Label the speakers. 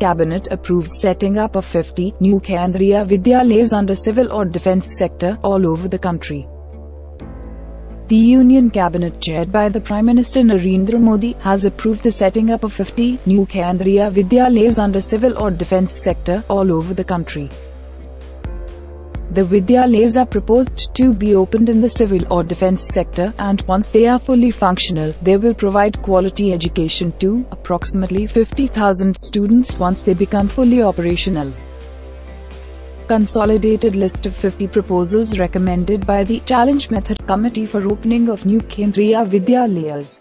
Speaker 1: Cabinet approved setting up of 50 new Kendriya Vidyalayas under civil or defense sector all over the country. The Union Cabinet chaired by the Prime Minister Narendra Modi has approved the setting up of 50 new Kendriya Vidyalayas under civil or defense sector all over the country. The Vidyalayas are proposed to be opened in the civil or defense sector and once they are fully functional, they will provide quality education to approximately 50,000 students once they become fully operational. Consolidated list of 50 proposals recommended by the Challenge Method Committee for opening of new Kendriya Vidyalayas.